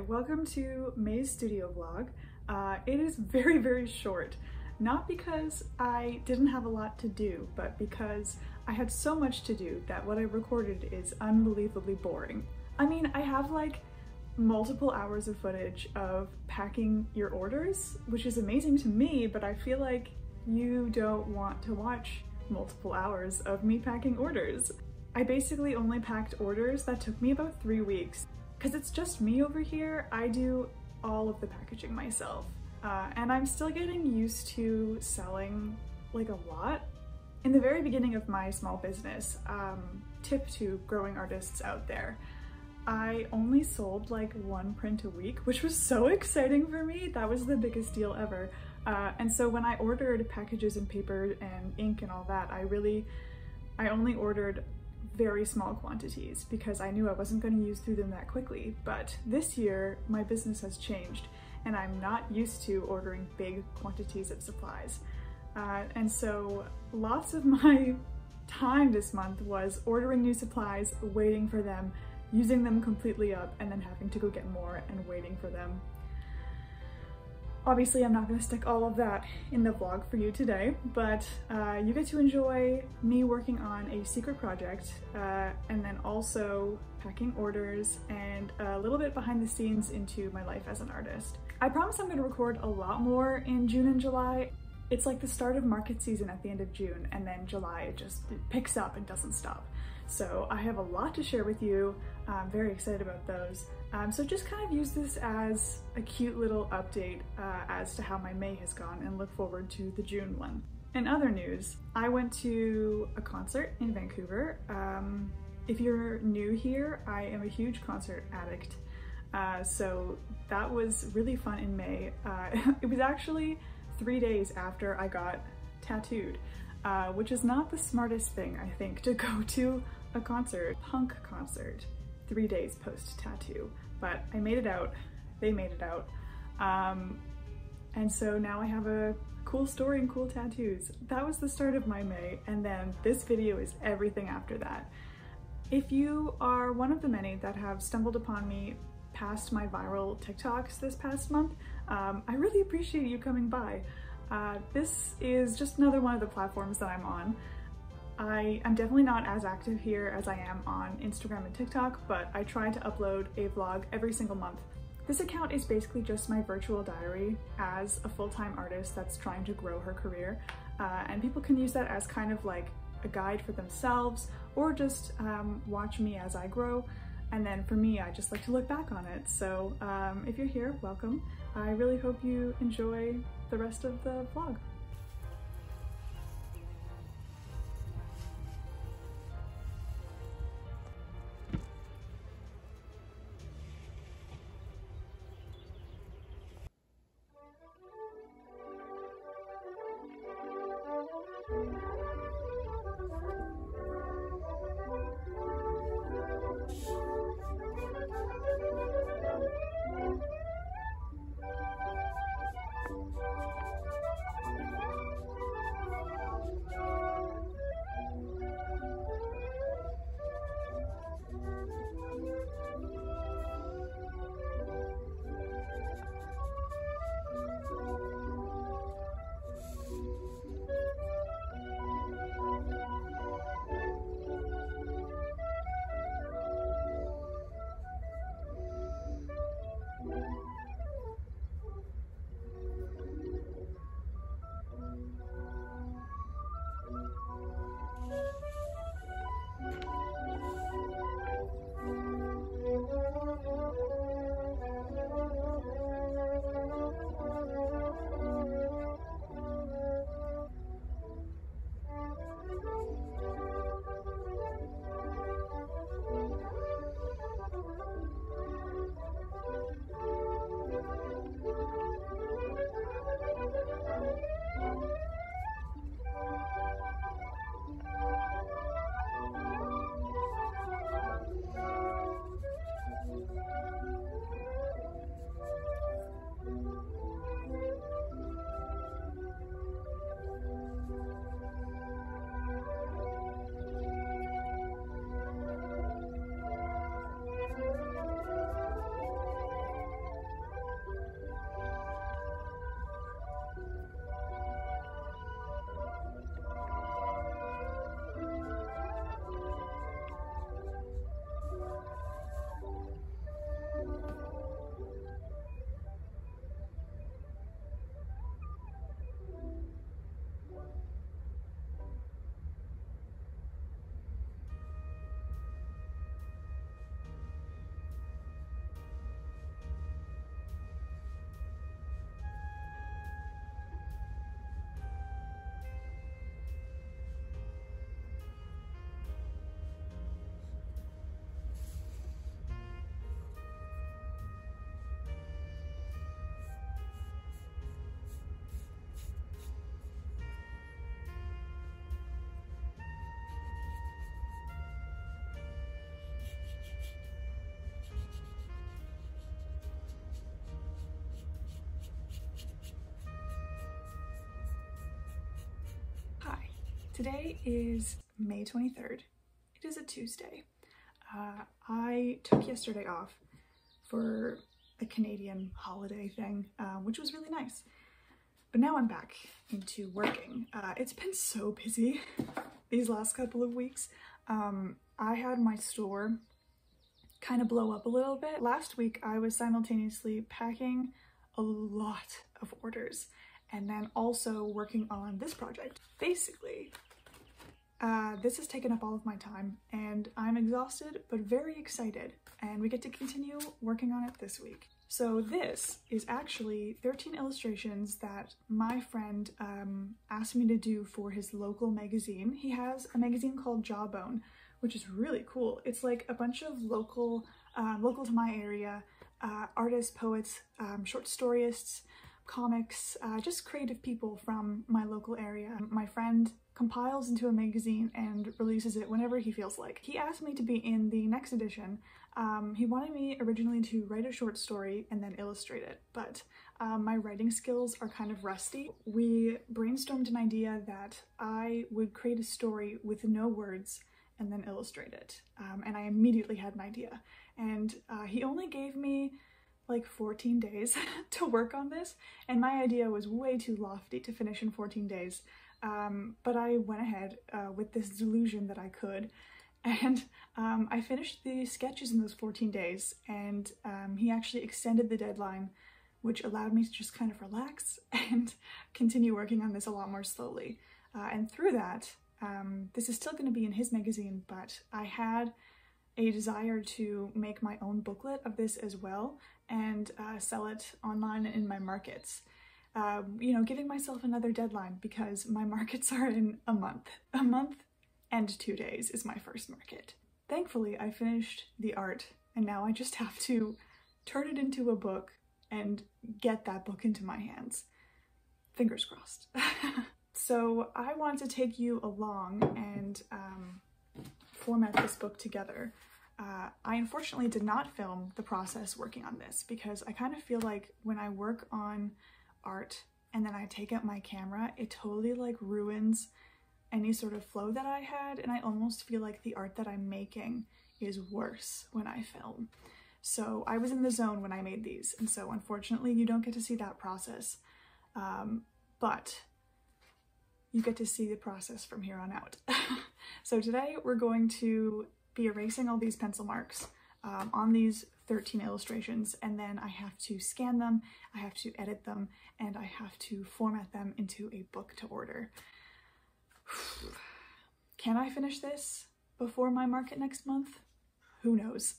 welcome to May's studio vlog. Uh, it is very, very short. Not because I didn't have a lot to do, but because I had so much to do that what I recorded is unbelievably boring. I mean, I have like multiple hours of footage of packing your orders, which is amazing to me, but I feel like you don't want to watch multiple hours of me packing orders. I basically only packed orders that took me about three weeks. Because it's just me over here, I do all of the packaging myself. Uh, and I'm still getting used to selling like a lot. In the very beginning of my small business, um, tip to growing artists out there, I only sold like one print a week, which was so exciting for me. That was the biggest deal ever. Uh, and so when I ordered packages and paper and ink and all that, I really, I only ordered very small quantities because I knew I wasn't going to use through them that quickly. But this year, my business has changed and I'm not used to ordering big quantities of supplies. Uh, and so lots of my time this month was ordering new supplies, waiting for them, using them completely up, and then having to go get more and waiting for them. Obviously, I'm not going to stick all of that in the vlog for you today, but uh, you get to enjoy me working on a secret project uh, and then also packing orders and a little bit behind the scenes into my life as an artist. I promise I'm going to record a lot more in June and July. It's like the start of market season at the end of June and then July it just picks up and doesn't stop. So I have a lot to share with you. I'm very excited about those. Um, so just kind of use this as a cute little update uh, as to how my May has gone and look forward to the June one. In other news, I went to a concert in Vancouver. Um, if you're new here, I am a huge concert addict. Uh, so that was really fun in May. Uh, it was actually three days after I got tattooed, uh, which is not the smartest thing, I think, to go to a concert, punk concert, three days post tattoo. But I made it out, they made it out. Um, and so now I have a cool story and cool tattoos. That was the start of my May, and then this video is everything after that. If you are one of the many that have stumbled upon me past my viral TikToks this past month, um, I really appreciate you coming by. Uh, this is just another one of the platforms that I'm on. I am definitely not as active here as I am on Instagram and TikTok, but I try to upload a vlog every single month. This account is basically just my virtual diary as a full-time artist that's trying to grow her career, uh, and people can use that as kind of like a guide for themselves or just um, watch me as I grow. And then for me, I just like to look back on it. So um, if you're here, welcome. I really hope you enjoy the rest of the vlog. Today is May 23rd. It is a Tuesday. Uh, I took yesterday off for a Canadian holiday thing, um, which was really nice. But now I'm back into working. Uh, it's been so busy these last couple of weeks. Um, I had my store kind of blow up a little bit. Last week I was simultaneously packing a lot of orders and then also working on this project. Basically, uh, this has taken up all of my time and I'm exhausted but very excited and we get to continue working on it this week. So this is actually 13 illustrations that my friend um, asked me to do for his local magazine. He has a magazine called Jawbone, which is really cool. It's like a bunch of local, uh, local to my area, uh, artists, poets, um, short storyists, comics, uh, just creative people from my local area. My friend compiles into a magazine and releases it whenever he feels like. He asked me to be in the next edition. Um, he wanted me originally to write a short story and then illustrate it, but um, my writing skills are kind of rusty. We brainstormed an idea that I would create a story with no words and then illustrate it. Um, and I immediately had an idea. And uh, he only gave me like 14 days to work on this and my idea was way too lofty to finish in 14 days. Um, but I went ahead uh, with this delusion that I could and um, I finished the sketches in those 14 days and um, he actually extended the deadline which allowed me to just kind of relax and continue working on this a lot more slowly. Uh, and through that um, this is still going to be in his magazine but I had a desire to make my own booklet of this as well and uh, sell it online in my markets. Um, you know, giving myself another deadline because my markets are in a month. A month and two days is my first market. Thankfully, I finished the art and now I just have to turn it into a book and get that book into my hands. Fingers crossed. so I want to take you along and um, format this book together. Uh, I unfortunately did not film the process working on this because I kind of feel like when I work on art and then I take out my camera, it totally like ruins any sort of flow that I had and I almost feel like the art that I'm making is worse when I film. So I was in the zone when I made these and so unfortunately you don't get to see that process. Um, but you get to see the process from here on out. so today we're going to be erasing all these pencil marks um, on these 13 illustrations and then I have to scan them, I have to edit them, and I have to format them into a book to order. Can I finish this before my market next month? Who knows?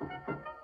Thank you.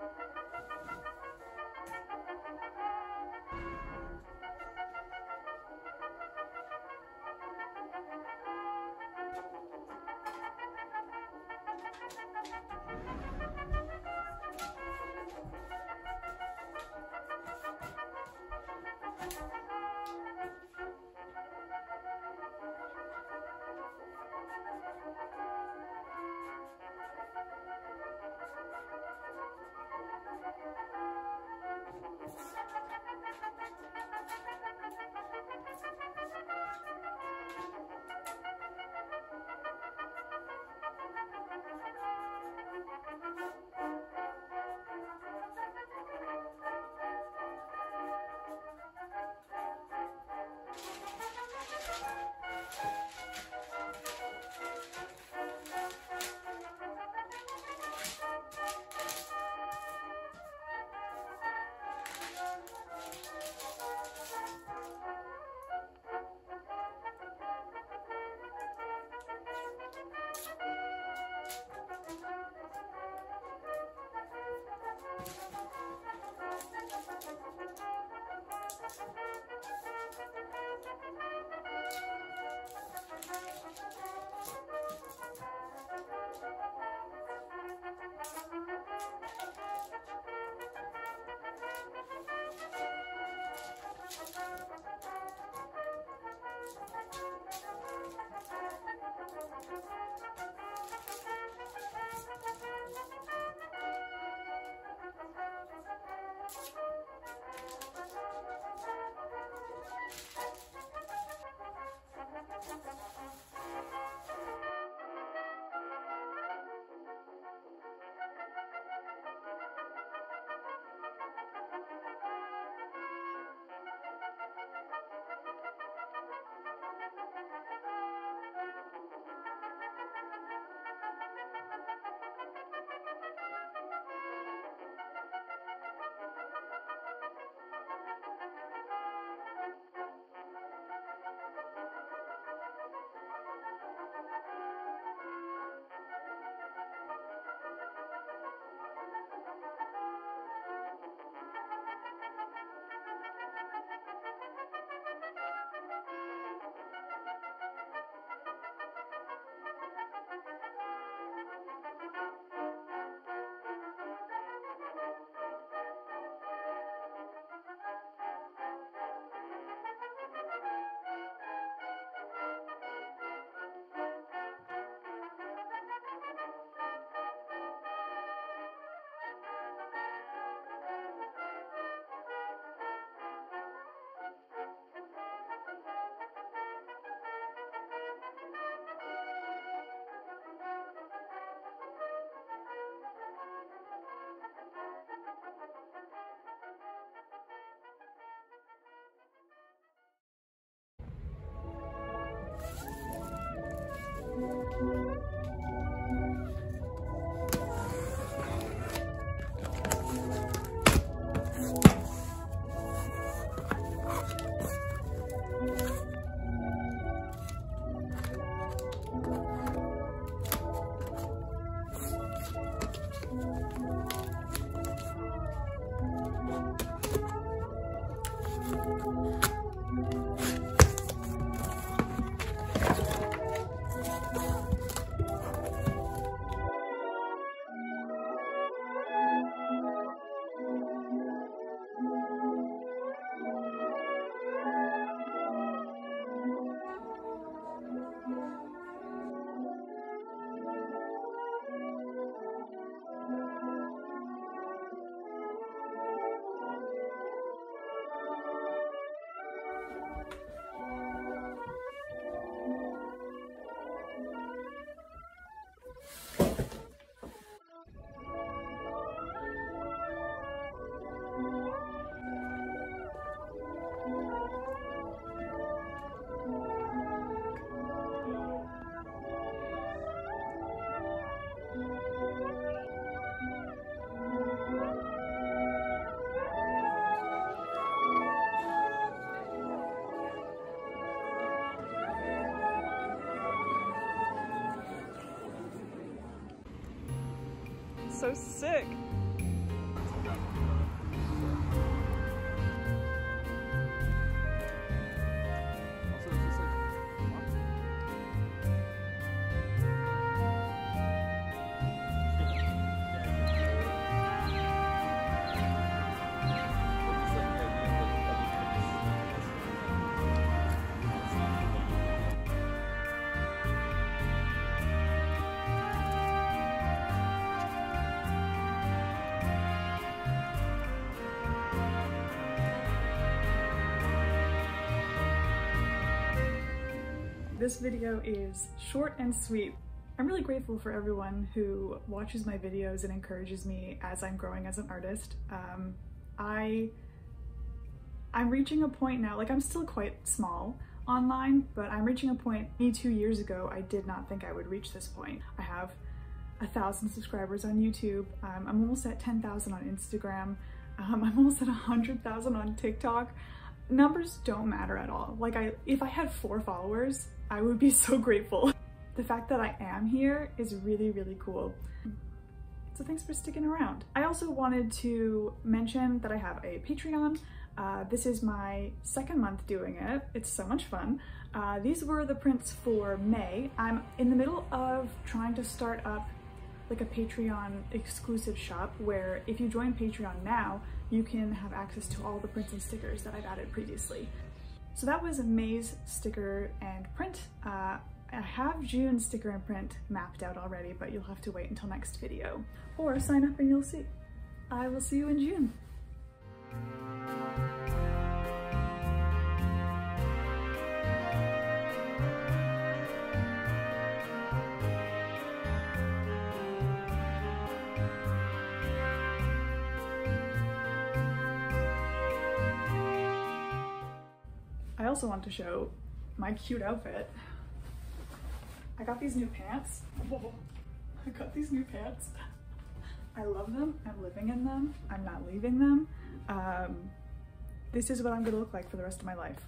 So sick. This video is short and sweet. I'm really grateful for everyone who watches my videos and encourages me as I'm growing as an artist. Um, I, I'm reaching a point now, like I'm still quite small online, but I'm reaching a point, me two years ago, I did not think I would reach this point. I have a thousand subscribers on YouTube. Um, I'm almost at 10,000 on Instagram. Um, I'm almost at 100,000 on TikTok. Numbers don't matter at all. Like I, if I had four followers, I would be so grateful. The fact that I am here is really, really cool. So thanks for sticking around. I also wanted to mention that I have a Patreon. Uh, this is my second month doing it. It's so much fun. Uh, these were the prints for May. I'm in the middle of trying to start up like a Patreon exclusive shop where if you join Patreon now, you can have access to all the prints and stickers that I've added previously. So that was May's sticker and print. Uh, I have June sticker and print mapped out already, but you'll have to wait until next video. Or sign up and you'll see. I will see you in June. I also want to show my cute outfit. I got these new pants. I got these new pants. I love them. I'm living in them. I'm not leaving them. Um, this is what I'm gonna look like for the rest of my life.